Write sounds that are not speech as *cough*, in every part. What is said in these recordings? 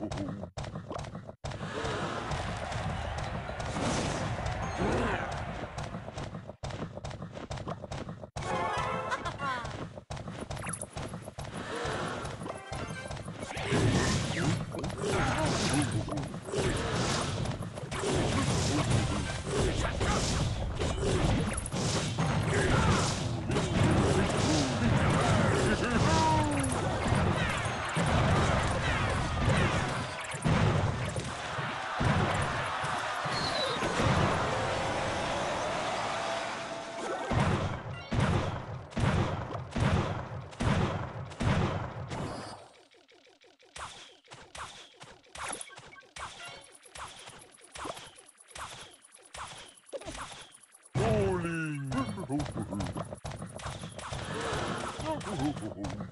Uh-oh. Ooh.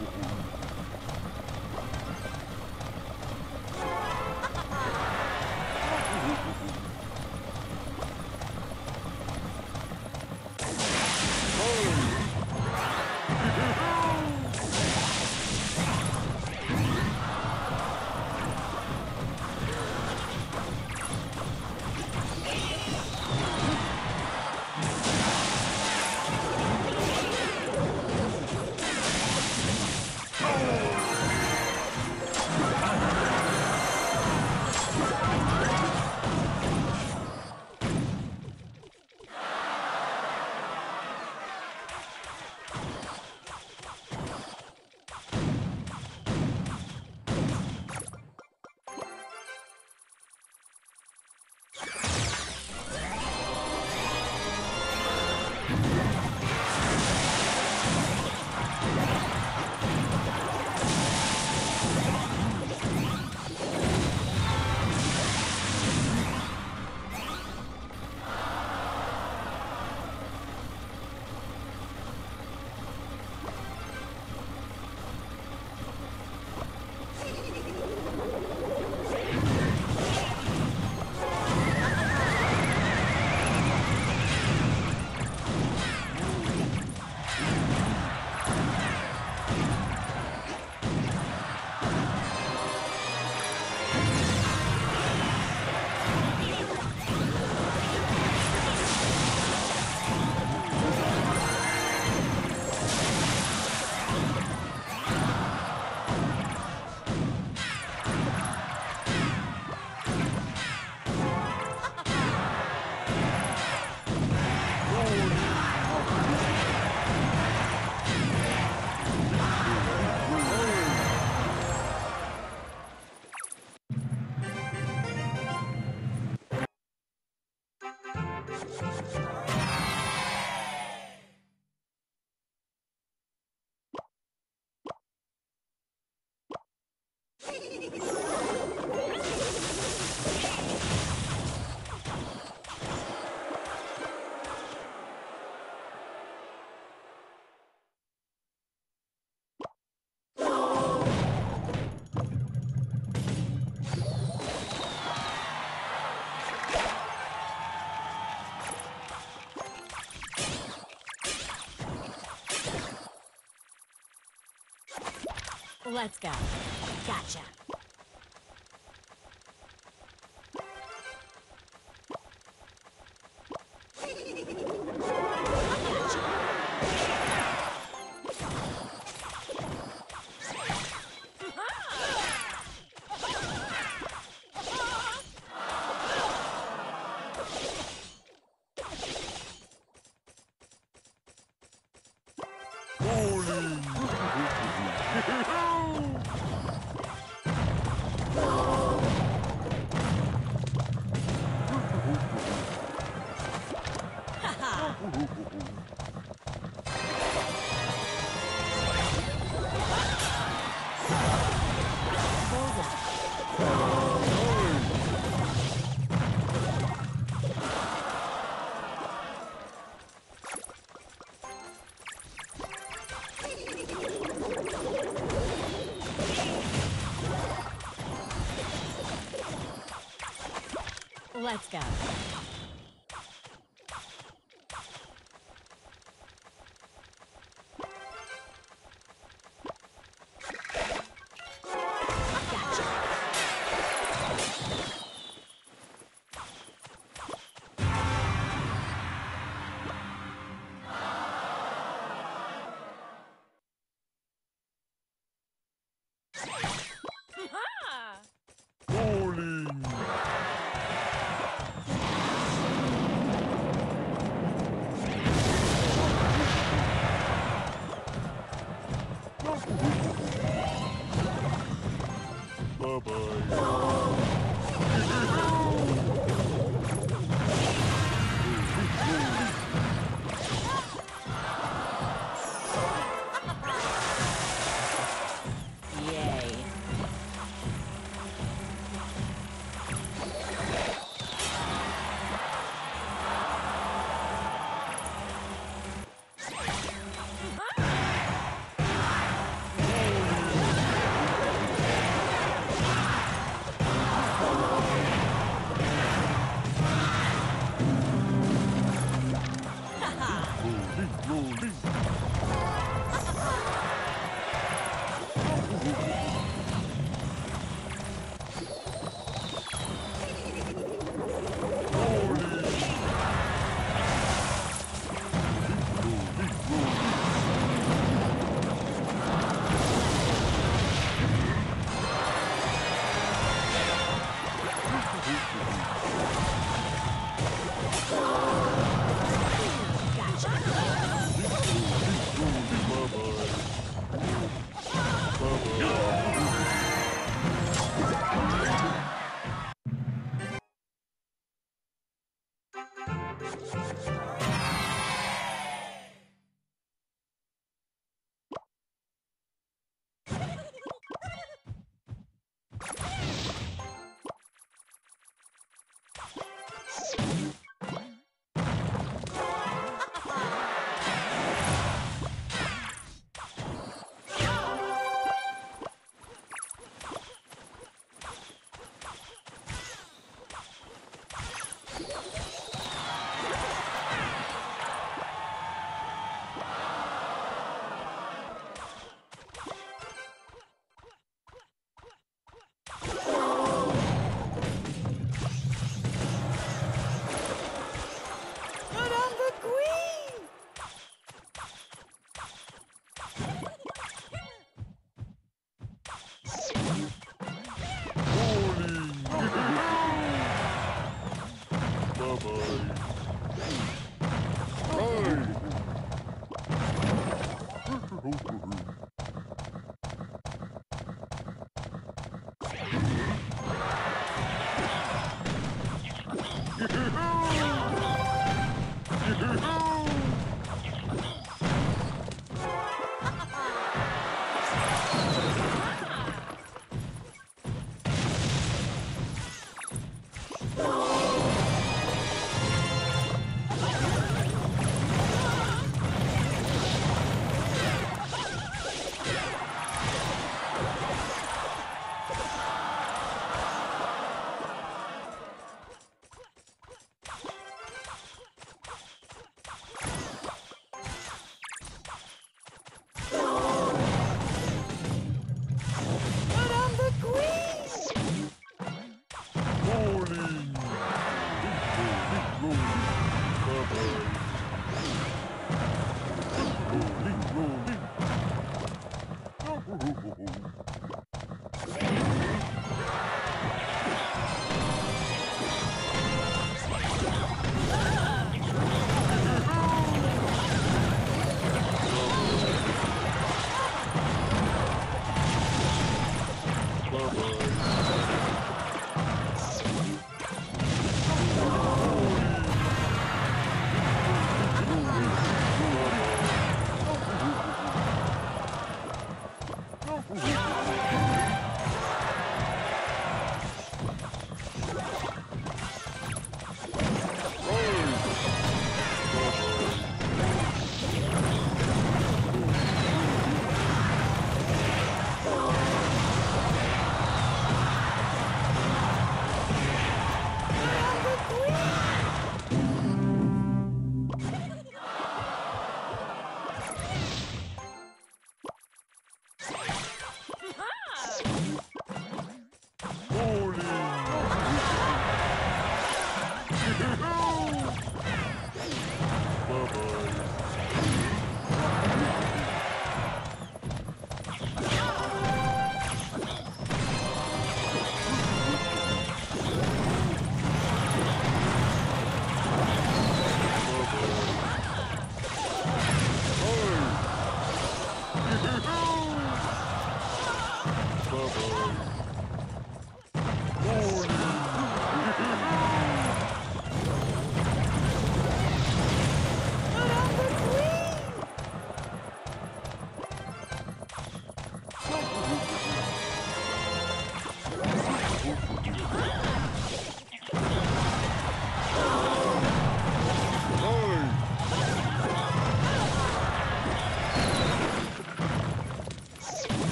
Yeah. Let's go. Gotcha. Let's go.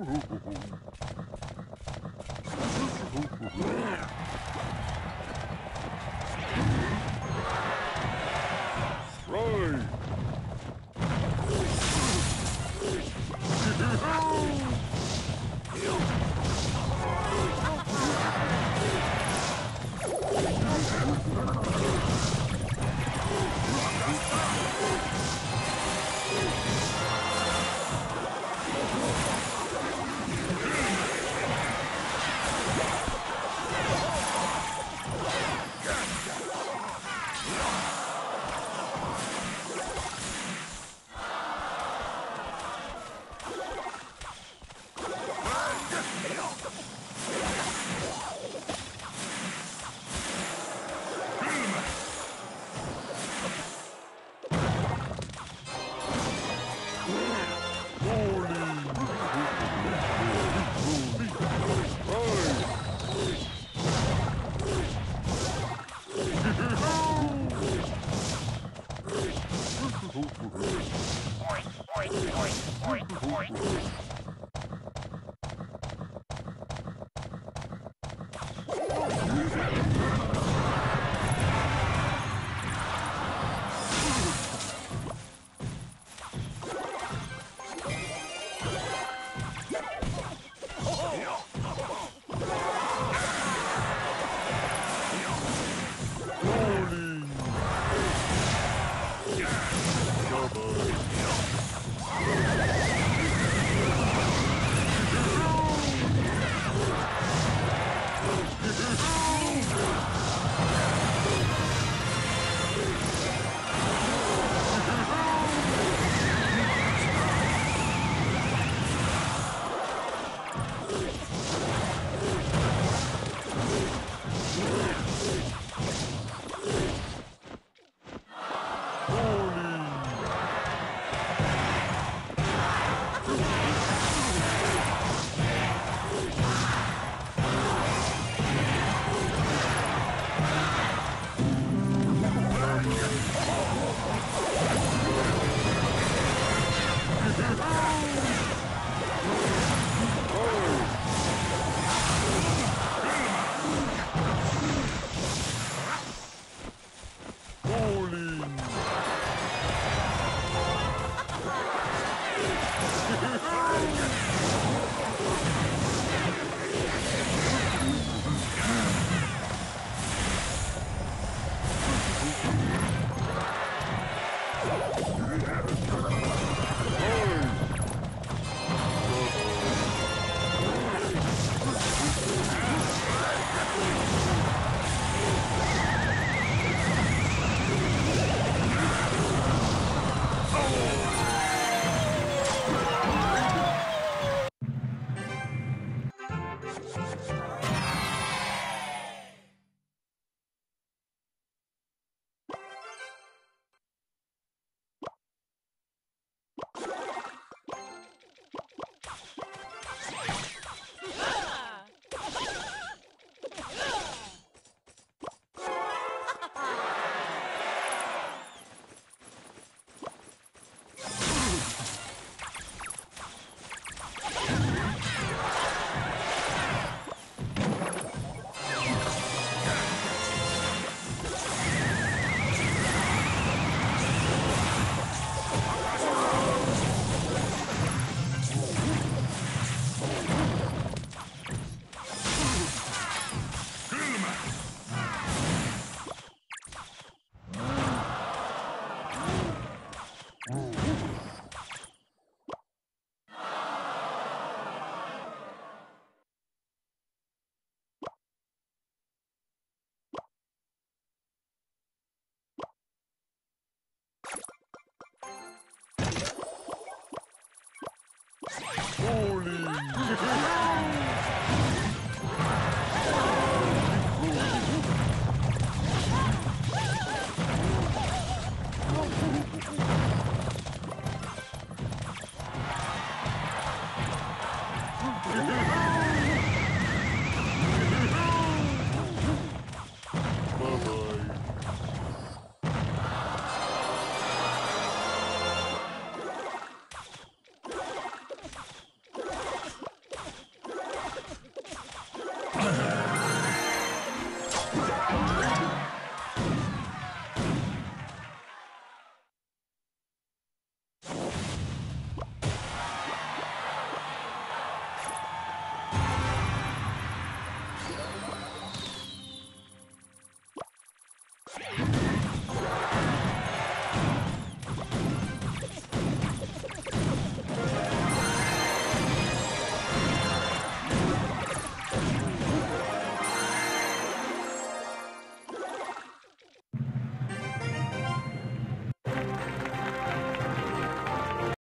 Ooh. *laughs* Oh.